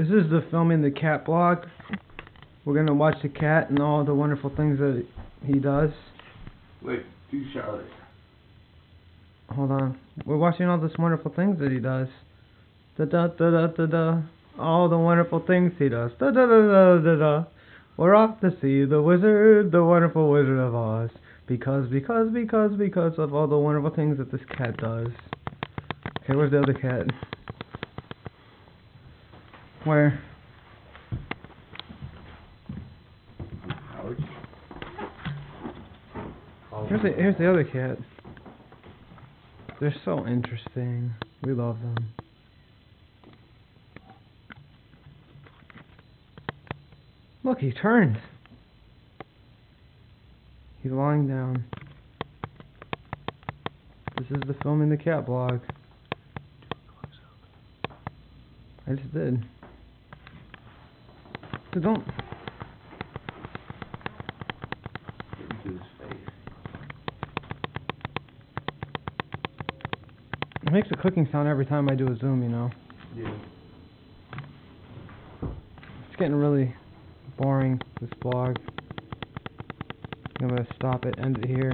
This is the filming the cat blog. We're gonna watch the cat and all the wonderful things that he does. Wait, do Charlotte. Hold on. We're watching all these wonderful things that he does. Da da da da da da. All the wonderful things he does. Da da da da da da. We're off to see the wizard, the wonderful Wizard of Oz. Because, because, because, because of all the wonderful things that this cat does. Okay, where's the other cat? Where? Here's the here's the other cat. They're so interesting. We love them. Look, he turned. He's lying down. This is the filming the cat blog. I just did. So don't Get into his face. It makes a clicking sound every time I do a zoom, you know. Yeah. It's getting really boring, this blog. I'm gonna stop it, end it here.